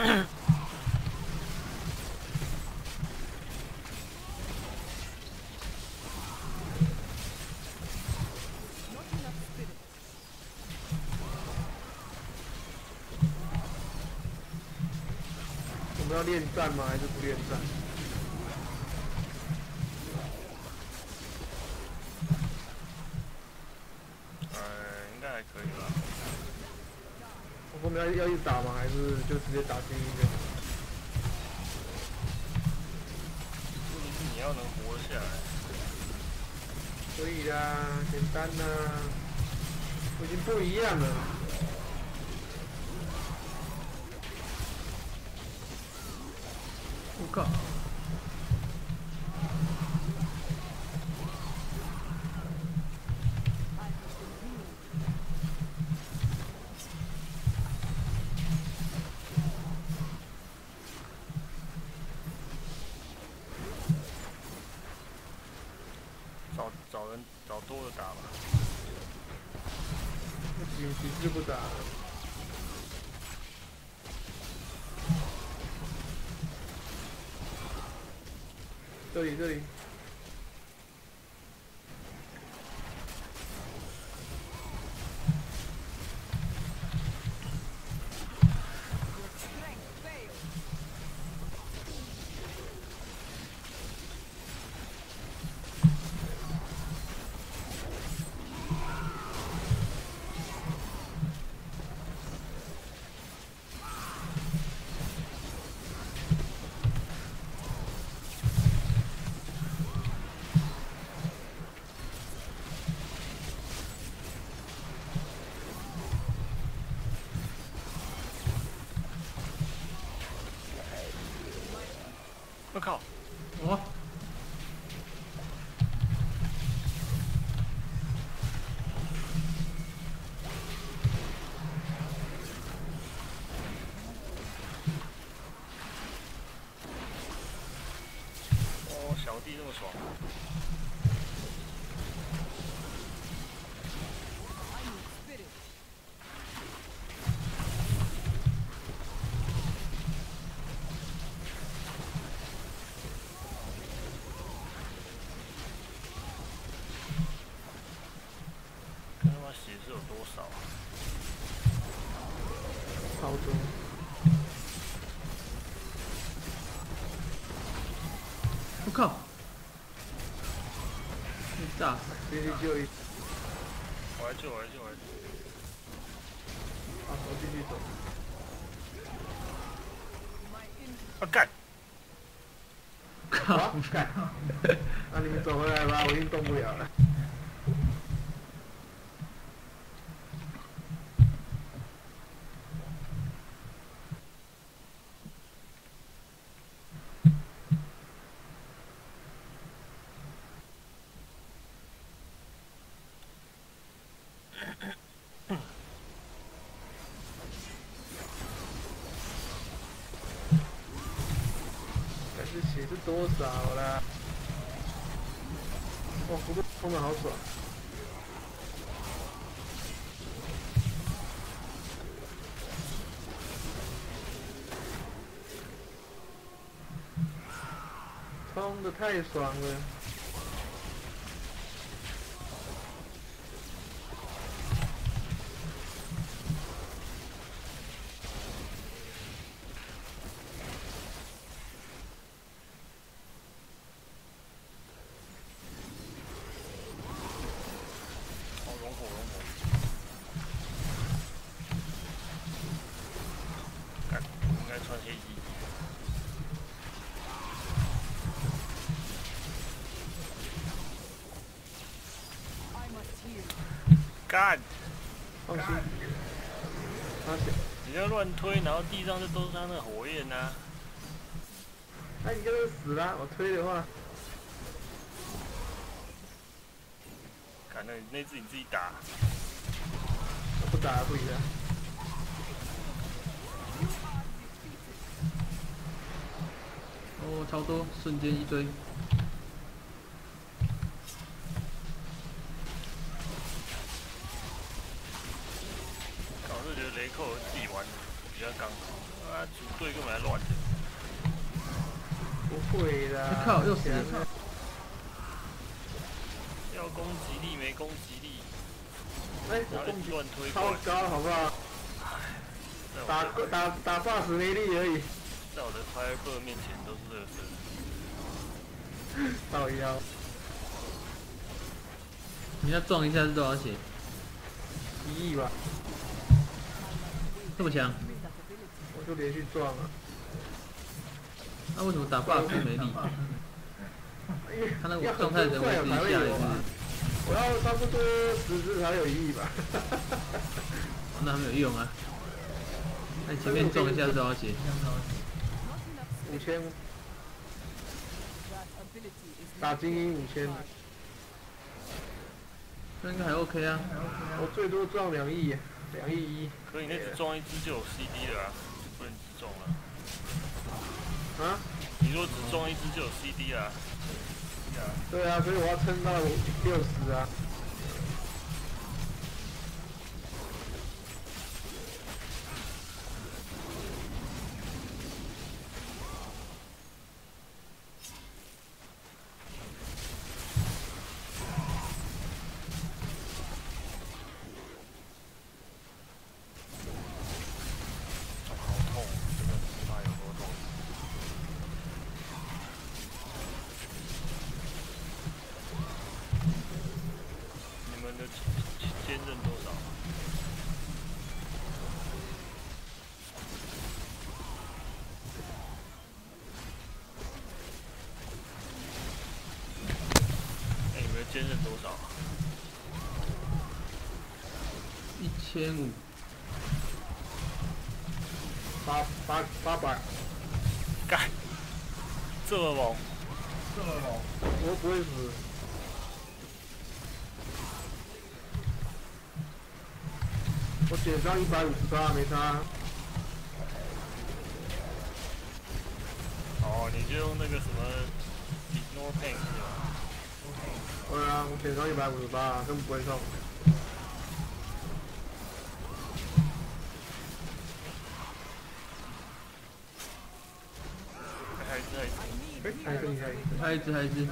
我们要恋战吗？还是不恋战？呃，应该还可以吧。我们要要一直打吗？还是就直接打精英就好？问题是你要能活下来。可以啦，简单啦，我已经不一样了。我靠！找找人找多的打吧。不行，骑士不打。这里这里，我哦，小弟这么爽。看他妈血是有多少啊？超多。我靠！你炸！继续救一。我来救，我来救，我来救。好，我继续走。啊干！好，干。那你们走回来吧，我已经动不了了。但是血是多少啦？哇，不过冲的好爽。冲的太爽了。哦，龙火，龙火。干，应该穿黑衣。干！放心。他想，你要乱推，然后地上就都是他那火焰呐、啊。那你就是死了。我推的话，看那那只你自己打。我不打不赢了。哦，超多，瞬间一堆。搞，我就觉得雷扣自己玩比较刚好，啊，组队根本来乱的。不会啦。靠又死了要攻击力没攻击力，哎，我攻击超怪，高，好不好？打的打打 boss 没力而已，在我的 Firebird 面前都是垃圾。到腰。你要撞一下是多少血？一亿吧，这么强？我就连续撞了。那、为什么打 buff 没力？因为他那个状态人多怪我自己才会有啊下。我要差不多十只才有意义吧。哦那还没有用啊。那你前面撞一下是多少血？五千，打精英五千，那应该还 OK 啊。我最多撞两亿，两亿一。可以那只装一只就有 CD 了啊，不能只装了。啊？你说只装一只就有 CD 啊。对啊，所以我要撑到六十啊。千五，八八八百，干，这么猛！这么猛我不会死。我减伤一百五十八，没差。哦，你就用那个什么 ignore pain 是吧？对啊，我减伤一百五十八，根本不会痛。哎，还是你还是还有一只，还有一只。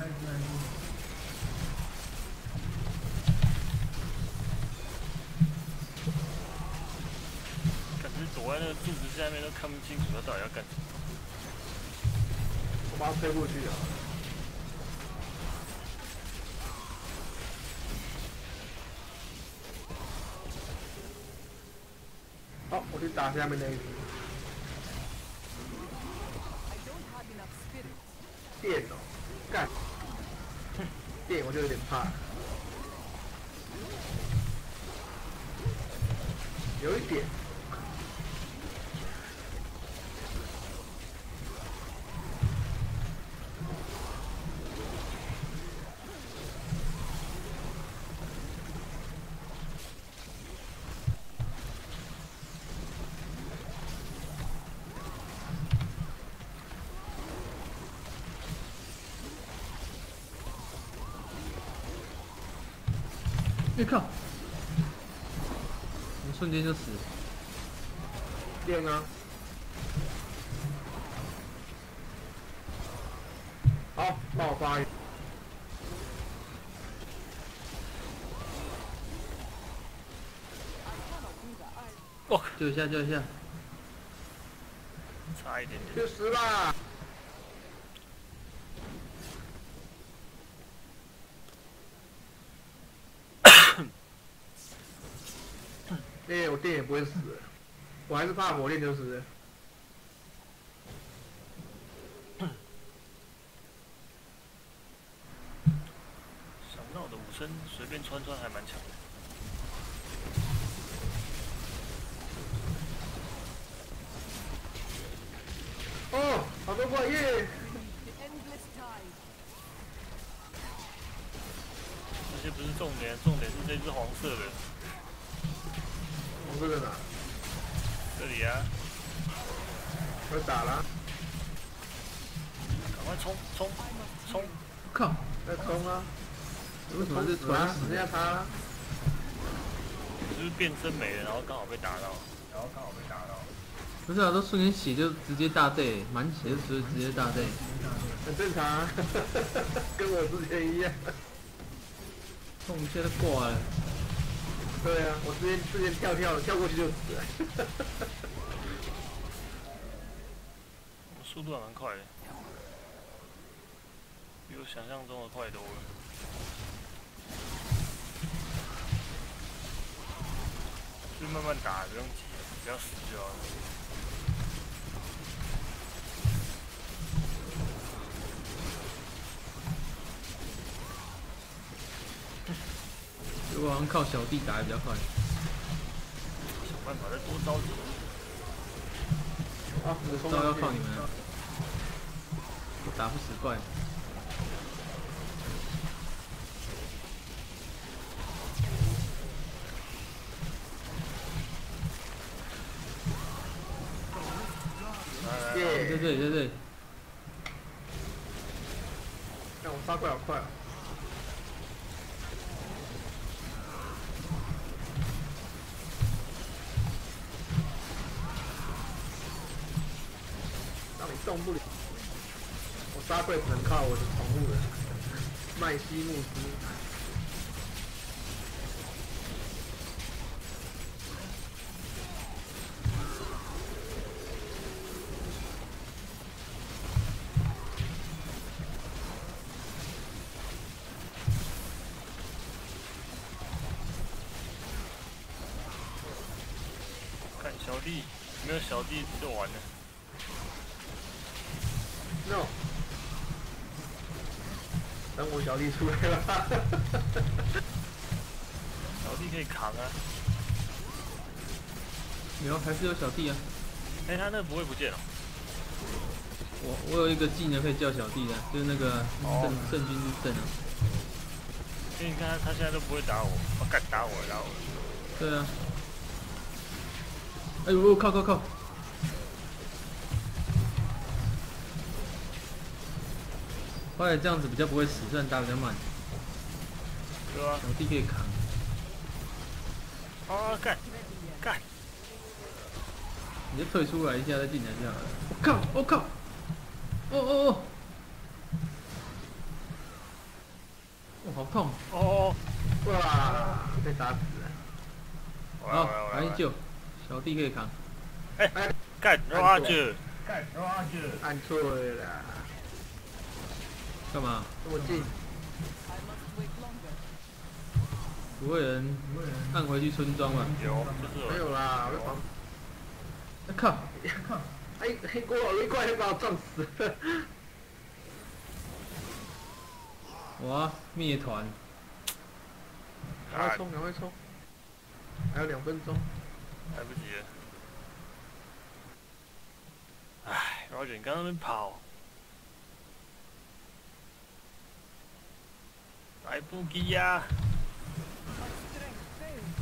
感觉躲在那个柱子下面都看不清楚他到底要干什么。我把它推过去啊。好，我去打下面那一只。电哦，干，电我就有点怕。有一点。靠！我瞬间就死。电啊！好，爆发！哦，救一下，救一下。差一点点。去死吧！哎，我电也不会死，我还是怕火链就是想不到我的武身随便穿穿还蛮强的。哦，好多怪耶！这些不是重点，重点是这只黄色的，我这个哪？这里啊，我打了，赶快冲冲冲！我靠！在冲啊！为什么是！突然死死下他！就是变身没了，然后刚好被打到，然后刚好被打到。不是啊，都瞬间血就直接大 day，满血就直直接大 day。很正常啊，跟我之前一样。痛一下就挂了。对啊，我直接直接跳跳跳过去就死了。我速度还蛮快的，比我想象中的快多了。就慢慢打，不用急，不要死就好。如果好像靠小弟打也比较快。想办法再多招几个。啊，招要靠你们了，我打不死怪。来来来，耶在这里，在这里。看我杀怪好快啊！动不了。我杀怪只能靠我的宠物人，麦西穆斯。看小弟，没有小弟就完了。No，等我小弟出来了。小弟可以扛啊！有，还是有小弟啊。哎、他那个不会不见了。我我有一个技能可以叫小弟的，就是那个哦圣圣君之盾啊。因为你看他他现在都不会打我，我敢打我打我。对啊。哎呦，靠靠靠！后来这样子比较不会死，虽然打比较慢，对吧？小弟可以扛。啊干干！你就退出来一下再进来就好了。我靠！我靠！哦哦哦！哦，好痛！哦，哇，被打死了。好赶紧救，小弟可以扛。哎，干 Roger，干 Roger。按错了啦，干嘛？这么近。不会有人按回去村庄吧？有。没有啦，我在旁。我靠！哎，黑锅老一怪就把我撞死了。哇，灭团！啊，赶快冲，赶快冲！还有两分钟。来不及了。唉，Roger，你刚刚那边跑，来不及呀。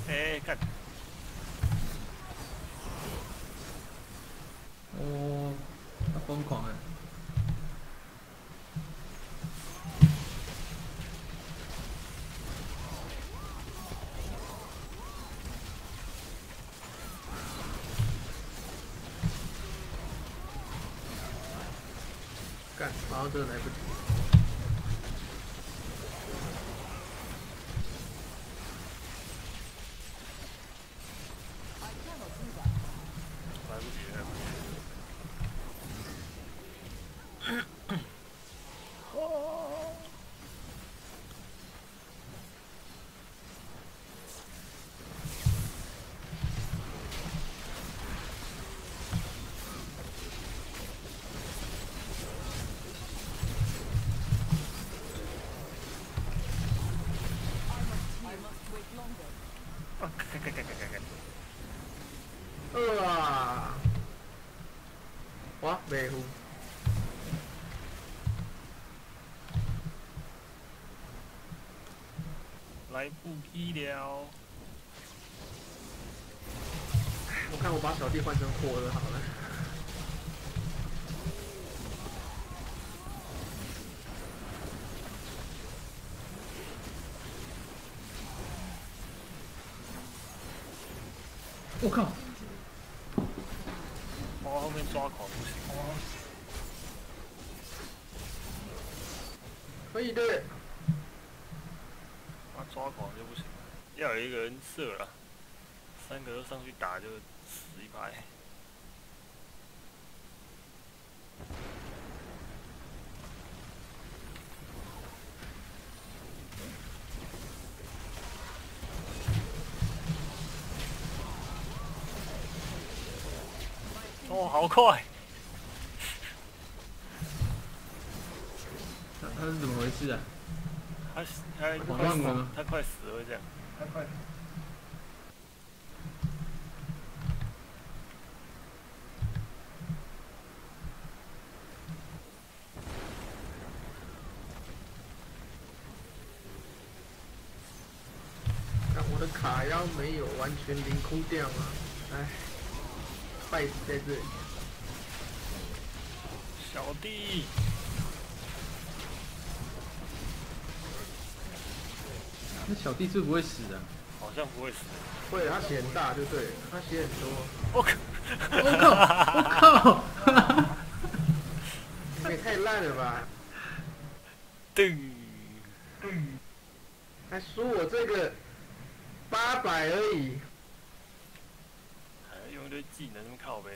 哎，看。哦，他疯狂啊。干，啊，这个来不及。啊，干干干干干干！呃啊！哇，没糊。来不及了。我看我把小弟换成火了好了。我靠！我后面抓狂不行，可以的。他抓狂就不行，要有一个人射了，三个都上去打就死一排。好快！他他是怎么回事啊？他死他往快死了他快死了这样。我的卡腰没有完全凌空掉啊！哎，败死在这里。小弟，那小弟是不会死啊？好像不会死。会，他血很大就对了，他血很多。我靠！我靠！我靠！你也太烂了吧！噔！还输我这个八百而已。还用一堆技能靠呗。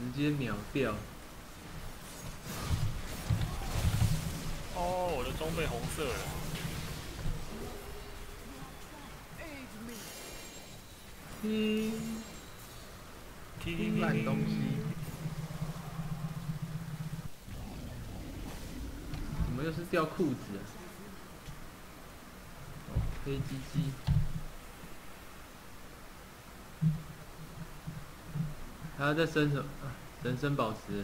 直接秒掉。哦，我的装备红色了。踢烂东西。怎么又是掉裤子啊？哦，黑鸡鸡。还要再升什么？人生宝石。